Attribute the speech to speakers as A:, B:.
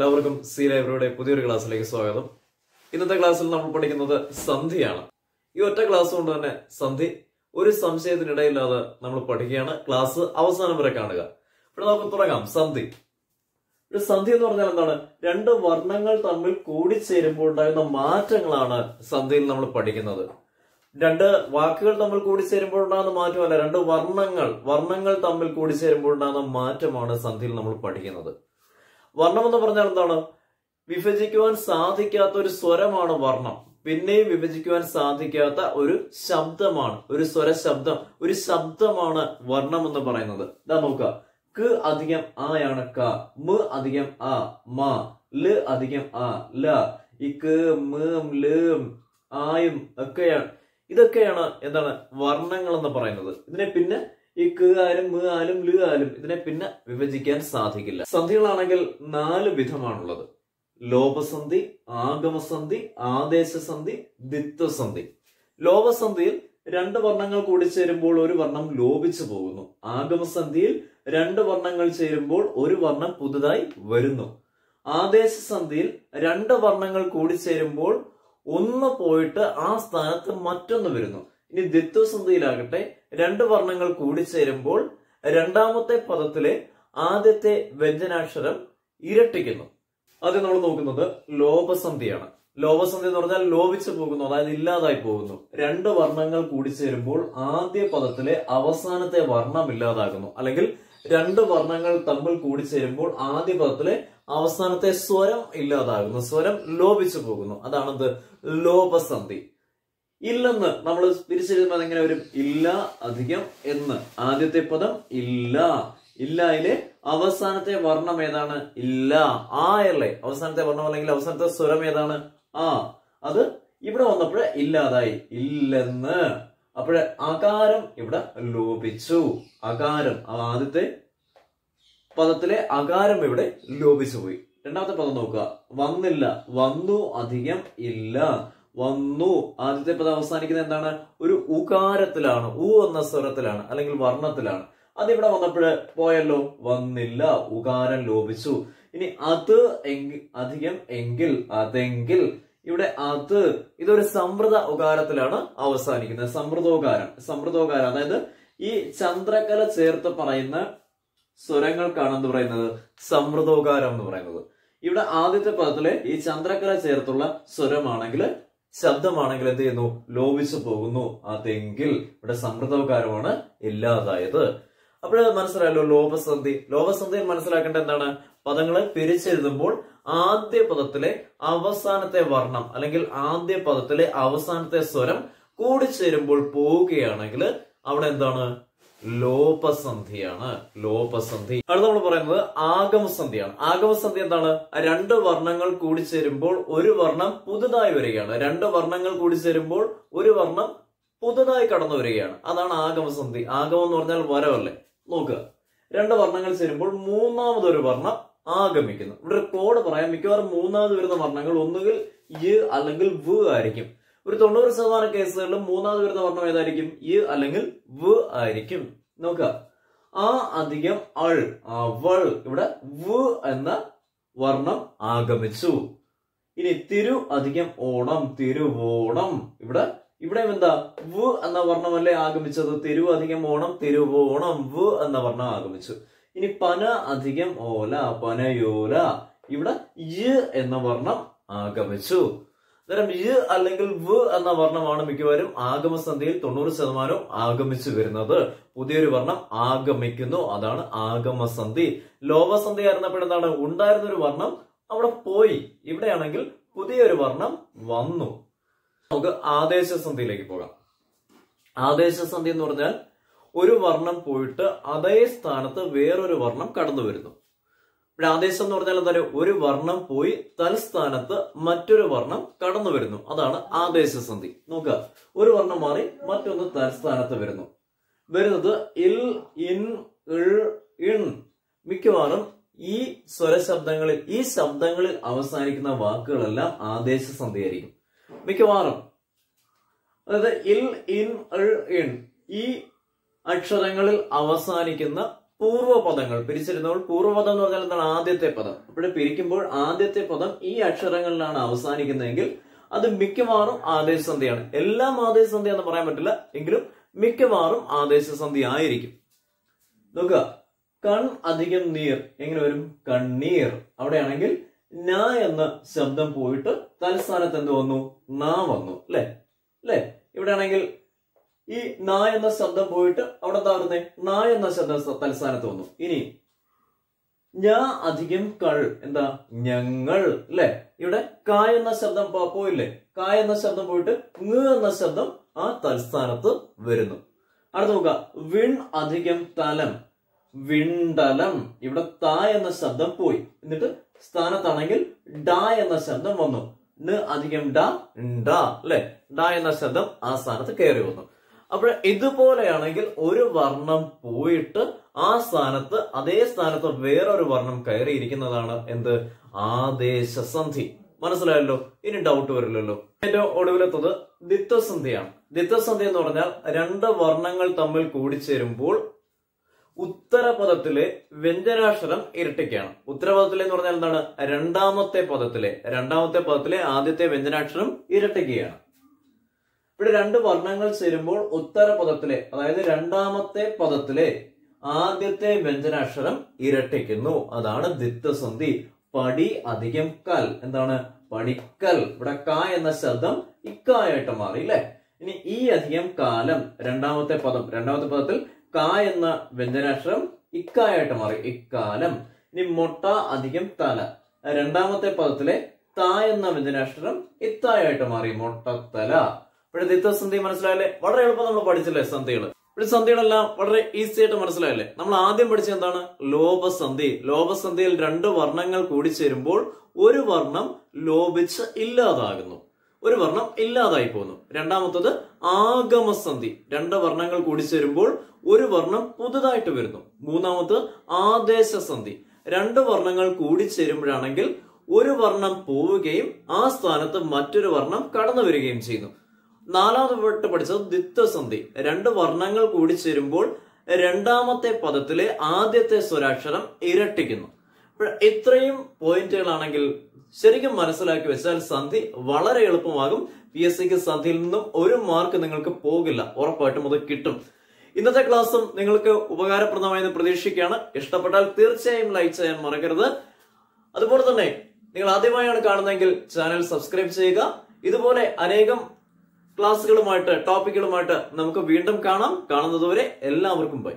A: എല്ലാവർക്കും സി ലൈബ്രറിയുടെ പുതിയൊരു ക്ലാസ്സിലേക്ക് സ്വാഗതം. ഇന്നത്തെ ക്ലാസ്സിൽ നമ്മൾ പഠിക്കുന്നത് സന്ധിയാണ് ഈ ഒറ്റ ക്ലാസ് കൊണ്ട് തന്നെ സന്ധി ഒരു സംശയത്തിനിടയില്ലാതെ നമ്മൾ പഠിക്കുകയാണ്. ക്ലാസ് അവസാനം വരെ കാണുക. ഇവിടെ നമുക്ക് തുടങ്ങാം. സന്ധി. ഒരു സന്ധി എന്ന് പറഞ്ഞാൽ എന്താണ്? രണ്ട് വർണങ്ങൾ തമ്മിൽ കൂടിച്ചേരുമ്പോൾ ഉണ്ടാകുന്ന മാറ്റങ്ങളാണ് സന്ധിയിൽ നമ്മൾ പഠിക്കുന്നത്. രണ്ട് വാക്കുകൾ തമ്മിൽ കൂടിച്ചേരുമ്പോൾ ഉണ്ടാകുന്ന മാറ്റമല്ല രണ്ട് വർണങ്ങൾ വർണങ്ങൾ തമ്മിൽ കൂടിച്ചേരുമ്പോൾ ഉണ്ടാകുന്ന മാറ്റമാണ് സന്ധിയിൽ നമ്മൾ പഠിക്കുന്നത്. വർണം എന്ന് പറഞ്ഞാൽ എന്താണ്? വിഭജിക്കുവാൻ സാധിക്കാത്ത ഒരു സ്വരമാണ് വർണം. പിന്നെയും വിഭജിക്കുവാൻ സാധിക്കാത്ത ഒരു ശബ്ദമാണ്. ഒരു സ്വര ശബ്ദം ഒരു ശബ്ദമാണ് വർണം എന്ന് പറയുന്നത്. ഇതാ നോക്കുക. ക് അധികം ആയാണ് ക. മ അധികം ആ. മ. ല അധികം ആ. ല. ഈ ക് മ ലും ആയും ഒക്കെയാണ്. ഇതൊക്കെയാണ് എന്താണ് വർണങ്ങൾ എന്ന് പറയുന്നത്. ഇതിനെ പിന്നെ ഈ ക് ആലും മ് ആലും ൽ ആലും ഇതിനെ പിന്നെ വിഭജിക്കാൻ സാധിക്കില്ല. സന്ധികളാണെങ്കിൽ നാല് വിധമാണുള്ളത്. ലോപസന്ധി ആഗമസന്ധി ആദേശസന്ധി ദിത്വസന്ധി. ലോപസന്ധിയിൽ രണ്ട് വർണങ്ങൾ കൂടി ചേരുമ്പോൾ ഒരു വർണം ലോപിച്ചു പോകുന്നു. ആഗമസന്ധിയിൽ രണ്ട് വർണങ്ങൾ ചേരുമ്പോൾ ഒരു വർണം പുതുതായി വരുന്നു. ആദേശസന്ധിയിൽ രണ്ട് വർണങ്ങൾ കൂടി ചേരുമ്പോൾ ഒന്ന് പോയിട്ട് ആ സ്ഥാനത്ത് മറ്റൊന്ന് വരുന്നു. ഇനി ദ്വിത്വസന്ധിയിലാകട്ടെ രണ്ട് വർണങ്ങൾ കൂടിച്ചേരുമ്പോൾ രണ്ടാമത്തെ പദത്തിലെ ആദ്യത്തെ വ്യഞ്ജനാക്ഷരം ഇരട്ടിക്കുന്നു. ആദ്യം നമ്മൾ നോക്കുന്നത് ലോപസന്ധിയാണ്. ലോപസന്ധി എന്ന് പറഞ്ഞാൽ ലോപിച്ചു പോകുന്നു അതായത് ഇല്ലാതായി പോകുന്നു. രണ്ട് വർണങ്ങൾ കൂടിച്ചേരുമ്പോൾ ആദ്യ പദത്തിലെ അവസാനത്തെ വർണം ഇല്ലാതാകുന്നു. അല്ലെങ്കിൽ രണ്ട് വർണങ്ങൾ തമ്മിൽ കൂടിച്ചേരുമ്പോൾ ആദ്യ പദത്തിലെ അവസാനത്തെ സ്വരം ഇല്ലാതാകുന്നു. സ്വരം ലോപിച്ചു പോകുന്നു. അതാണത് ലോപസന്ധി. ഇല്ലെന്ന് നമ്മൾ പിരിച്ചെഴുതുമ്പോൾ എങ്ങനെ വരും? ഇല്ല അധികം എന്ന്. ആദ്യത്തെ പദം ഇല്ല. ഇല്ലയിലെ അവസാനത്തെ വർണം ഏതാണ്? ഇല്ല. ആ അല്ലേ? അവസാനത്തെ വർണം അല്ലെങ്കിൽ അവസാനത്തെ സ്വരം ഏതാണ്? ആ. അത് ഇവിടെ വന്നപ്പോൾ ഇല്ലാതായി. ഇല്ലെന്ന്. അപ്പോഴേ അകാരം ഇവിടെ ലോപിച്ചു. അകാരം ആദ്യത്തെ പദത്തിലെ അകാരം ഇവിടെ ലോപിച്ചു പോയി. രണ്ടാമത്തെ പദം നോക്കുക. വന്നില്ല. വന്നു അധികം ഇല്ല. വന്നു. ആദ്യത്തെ പദം അവസാനിക്കുന്നത് എന്താണ്? ഒരു ഉകാരത്തിലാണ്. ഉ എന്ന സ്വരത്തിലാണ് അല്ലെങ്കിൽ വർണത്തിലാണ്. അതിവിടെ വന്നപ്പോഴ് പോയല്ലോ? വന്നില്ല. ഉകാരം ലോപിച്ചു. ഇനി അത് അധികം എങ്കിൽ അതെങ്കിൽ ഇവിടെ അത് ഇതൊരു സമൃദ്ധ ഉകാരത്തിലാണ് അവസാനിക്കുന്നത്. സമൃദ്ധോകാരം സമൃദ്ധോകാരം അതായത് ഈ ചന്ദ്രകല ചേർത്ത് പറയുന്ന സ്വരങ്ങൾക്കാണ് എന്ത് പറയുന്നത്? സമൃദ്ധോകാരം എന്ന് പറയുന്നത്. ഇവിടെ ആദ്യത്തെ പദത്തിലെ ഈ ചന്ദ്രകല ചേർത്തുള്ള സ്വരമാണെങ്കിൽ ശബ്ദമാണെങ്കിൽ എന്ത് ചെയ്യുന്നു? ലോപിച്ചു പോകുന്നു. അതെങ്കിൽ ഇവിടെ സമൃദ്ധോകാരമാണ് ഇല്ലാതായത്. അപ്പോൾ മനസ്സിലായല്ലോ ലോപസന്ധി. ലോപസന്ധിയിൽ മനസ്സിലാക്കേണ്ട എന്താണ്? പദങ്ങളെ പിരിച്ചെഴുതുമ്പോൾ ആദ്യ പദത്തിലെ അവസാനത്തെ വർണം അല്ലെങ്കിൽ ആദ്യ പദത്തിലെ അവസാനത്തെ സ്വരം കൂടിച്ചേരുമ്പോൾ പോവുകയാണെങ്കിൽ അവിടെ എന്താണ്? ലോപസന്ധിയാണ്. ലോപസന്ധി. അടുത്ത നമ്മൾ പറയുന്നത് ആഗമസന്ധിയാണ്. ആഗമസന്ധി എന്താണ്? രണ്ട് വർണങ്ങൾ കൂടി ചേരുമ്പോൾ ഒരു വർണം പുതുതായി വരികയാണ്. രണ്ട് വർണങ്ങൾ കൂടി ചേരുമ്പോൾ ഒരു വർണം പുതുതായി കടന്നു വരികയാണ്. അതാണ് ആഗമസന്ധി. ആഗമം എന്ന് പറഞ്ഞാൽ വരവല്ലേ? നോക്കുക. രണ്ട് വർണങ്ങൾ ചേരുമ്പോൾ മൂന്നാമതൊരു വർണം ആഗമിക്കുന്നു. ഇവിടെ ഒരു കോഡ് പറയാം. മിക്കവാറും മൂന്നാമത് വരുന്ന വർണങ്ങൾ ഒന്നുകിൽ യ് അല്ലെങ്കിൽ വ് ആയിരിക്കും. ഒരു തൊണ്ണൂറ് ശതമാനം കേസുകളിലും മൂന്നാമത് വരുന്ന വർണം ഏതായിരിക്കും? ഇ അല്ലെങ്കിൽ വ് ആയിരിക്കും. നോക്കുക. ആ അധികം അൾ അവൾ ഇവിടെ വ് എന്ന വർണം ആഗമിച്ചു. ഇനി തിരു അധികം ഓണം തിരുവോണം. ഇവിടെ ഇവിടെ എന്താ? വ് എന്ന വർണമല്ലേ ആഗമിച്ചത്? തിരു അധികം ഓണം തിരുവോണം. വ് എന്ന വർണം ആഗമിച്ചു. ഇനി പന അധികം ഓല പനയോല. ഇവിടെ ഇ എന്ന വർണം ആഗമിച്ചു. അന്നേരം ഇ അല്ലെങ്കിൽ വ് എന്ന വർണമാണ് മിക്കവാറും ആഗമസന്ധിയിൽ തൊണ്ണൂറ് ശതമാനവും ആഗമിച്ചു വരുന്നത്. പുതിയൊരു വർണം ആഗമിക്കുന്നു. അതാണ് ആഗമസന്ധി. ലോപസന്ധി ആയിരുന്നപ്പോഴെന്താണ് ഉണ്ടായിരുന്ന ഒരു വർണം അവിടെ പോയി. ഇവിടെയാണെങ്കിൽ പുതിയൊരു വർണം വന്നു. നമുക്ക് ആദേശസന്ധിയിലേക്ക് പോകാം. ആദേശസന്ധി എന്ന് പറഞ്ഞാൽ ഒരു വർണം പോയിട്ട് അതേ സ്ഥാനത്ത് വേറൊരു വർണം കടന്നു വരുന്നു ആദേശം എന്ന് പറഞ്ഞാൽ എന്താ ഒരു വർണം പോയി തൽസ്ഥാനത്ത് മറ്റൊരു വർണം കടന്നു വരുന്നു. അതാണ് ആദേശ ആദേശസന്ധി നോക്കുക. ഒരു വർണം മാറി മറ്റൊന്ന് തൽസ്ഥാനത്ത് വരുന്നു. വരുന്നത് ഇൽ ഇൻ ഇൾ ഇൺ. മിക്കവാറും ഈ സ്വരശബ്ദങ്ങളിൽ ഈ ശബ്ദങ്ങളിൽ അവസാനിക്കുന്ന വാക്കുകളെല്ലാം ആദേശ സന്ധിയായിരിക്കും. മിക്കവാറും. അതായത് ഇൽ ഇൻ ഇൺ ഈ അക്ഷരങ്ങളിൽ അവസാനിക്കുന്ന പൂർവപദങ്ങൾ പിരിച്ചിരുന്നപ്പോൾ പൂർവപദം എന്ന് പറഞ്ഞാൽ എന്താണ് ആദ്യത്തെ പദം. അപ്പോൾ പിരിക്കുമ്പോൾ ആദ്യത്തെ പദം ഈ അക്ഷരങ്ങളിലാണ് അവസാനിക്കുന്നതെങ്കിൽ അത് മിക്കവാറും ആദേശസന്ധിയാണ് എല്ലാം ആദേശസന്ധി എന്ന് പറയാൻ പറ്റില്ല എങ്കിലും മിക്കവാറും ആദേശസന്ധി ആയിരിക്കും. നോക്കുക കൺ അധികം നീർ. എങ്ങനെ വരും? കണ്ണീർ. അവിടെയാണെങ്കിൽ ന എന്ന ശബ്ദം പോയിട്ട് തൽസ്ഥാനത്ത് എന്ത് വന്നു? നാ വന്നു. അല്ലെ? അല്ലെ? ഇവിടെ ആണെങ്കിൽ ഈ നാ എന്ന ശബ്ദം പോയിട്ട് അവിടെ എന്താ വരുന്നേ? നാ എന്ന ശബ്ദം തലസ്ഥാനത്ത് വന്നു. ഇനി ഞാ അധികം കൾ എന്താ? ഞങ്ങൾ അല്ലെ ഇവിടെ കാ എന്ന ശബ്ദം പോയില്ലേ? കാ എന്ന ശബ്ദം പോയിട്ട് ങ് എന്ന ശബ്ദം ആ തലസ്ഥാനത്ത് വരുന്നു. അടുത്ത നോക്കുക. വിൺ അധികം തലം. വിണ്ടലം ഇവിടെ ത എന്ന ശബ്ദം പോയി. എന്നിട്ട് സ്ഥാനത്താണെങ്കിൽ ഡ എന്ന ശബ്ദം വന്നു. ന് അധികം ഡ ഡ അല്ലെ ഡ എന്ന ശബ്ദം ആ സ്ഥാനത്ത് കയറി വന്നു. അപ്പോൾ ഇതുപോലെയാണെങ്കിൽ ഒരു വർണം പോയിട്ട് ആ സ്ഥാനത്ത് അതേ സ്ഥാനത്ത് വേറൊരു വർണം കയറിയിരിക്കുന്നതാണ് എന്ത്? ആദേശസന്ധി. മനസ്സിലായല്ലോ? ഇനി ഡൗട്ട് വരില്ലല്ലോ. ഏറ്റവും ഒടുവിലെത്തത് ദിത്വസന്ധിയാണ്. ദിത്വസന്ധി എന്ന് പറഞ്ഞാൽ രണ്ട് വർണങ്ങൾ തമ്മിൽ കൂടിച്ചേരുമ്പോൾ ഉത്തരപദത്തിലെ വ്യഞ്ജനാക്ഷരം ഇരട്ടിക്കാണ് ഉത്തരപദത്തിലെ എന്ന് പറഞ്ഞാൽ എന്താണ്? രണ്ടാമത്തെ പദത്തിലെ രണ്ടാമത്തെ പദത്തിലെ ആദ്യത്തെ വ്യഞ്ജനാക്ഷരം ഇരട്ടിക്കുകയാണ്. ഇവിടെ രണ്ട് വർണങ്ങൾ ചേരുമ്പോൾ ഉത്തരപദത്തിലെ അതായത് രണ്ടാമത്തെ പദത്തിലെ ആദ്യത്തെ വ്യഞ്ജനാക്ഷരം ഇരട്ടിക്കുന്നു. അതാണ് ദിത്വസന്ധി. പടി അധികം കൽ. എന്താണ്? പടിക്കൽ. ഇവിടെ ക എന്ന ശബ്ദം ഇക്കായിട്ട് മാറി അല്ലെ? ഇനി ഈ അധികം കാലം രണ്ടാമത്തെ പദം. രണ്ടാമത്തെ പദത്തിൽ ക എന്ന വ്യഞ്ജനാക്ഷരം ഇക്കായിട്ട് മാറി ഇക്കാലം. ഇനി മൊട്ട അധികം തല. രണ്ടാമത്തെ പദത്തിലെ ത എന്ന വ്യഞ്ജനാക്ഷരം ഇത്തായിട്ട് മാറി മൊട്ടത്തല. ഇവിടെ ദിത്തസന്ധി മനസ്സിലായല്ലേ വളരെ എളുപ്പം നമ്മൾ പഠിച്ചില്ലേ സന്ധികൾ ഇവിടെ സന്ധികളെല്ലാം വളരെ ഈസി ആയിട്ട് മനസ്സിലായല്ലേ നമ്മൾ ആദ്യം പഠിച്ചത് എന്താണ്? ലോപസന്ധി. ലോപസന്ധിയിൽ രണ്ട് വർണങ്ങൾ കൂടി ചേരുമ്പോൾ ഒരു വർണം ലോപിച്ച് ഇല്ലാതാകുന്നു. ഒരു വർണം ഇല്ലാതായി പോകുന്നു. രണ്ടാമത്തത് ആഗമസന്ധി. രണ്ട് വർണങ്ങൾ കൂടി ചേരുമ്പോൾ ഒരു വർണം പുതുതായിട്ട് വരുന്നു. മൂന്നാമത് ആദേശസന്ധി. രണ്ട് വർണങ്ങൾ കൂടി ചേരുമ്പോഴാണെങ്കിൽ ഒരു വർണം പോവുകയും ആ സ്ഥാനത്ത് മറ്റൊരു വർണം കടന്നു വരികയും ചെയ്യുന്നു. നാലാമത് പെട്ട് പഠിച്ചത് ദിത്വസന്ധി. രണ്ട് വർണങ്ങൾ കൂടി ചേരുമ്പോൾ രണ്ടാമത്തെ പദത്തിലെ ആദ്യത്തെ സ്വരാക്ഷരം ഇരട്ടിക്കുന്നു. ഇത്രയും പോയിന്റുകളാണെങ്കിൽ ശരിക്കും മനസ്സിലാക്കി വെച്ചാൽ സന്ധി വളരെ എളുപ്പമാകും. പി എസ് സിക്ക് സന്ധിയിൽ നിന്നും ഒരു മാർക്ക് നിങ്ങൾക്ക് പോകില്ല. ഉറപ്പായിട്ടും അത് കിട്ടും. ഇന്നത്തെ ക്ലാസ്സും നിങ്ങൾക്ക് ഉപകാരപ്രദമായെന്ന് പ്രതീക്ഷിക്കുകയാണ്. ഇഷ്ടപ്പെട്ടാൽ തീർച്ചയായും ലൈക്ക് ചെയ്യാൻ മറക്കരുത്. അതുപോലെ തന്നെ നിങ്ങൾ ആദ്യമായാണ് കാണുന്നതെങ്കിൽ ചാനൽ സബ്സ്ക്രൈബ് ചെയ്യുക. ഇതുപോലെ അനേകം ക്ലാസ്സുകളുമായിട്ട് ടോപ്പിക്കുകളുമായിട്ട് നമുക്ക് വീണ്ടും കാണാം. കാണുന്നതുവരെ എല്ലാവർക്കും ബൈ.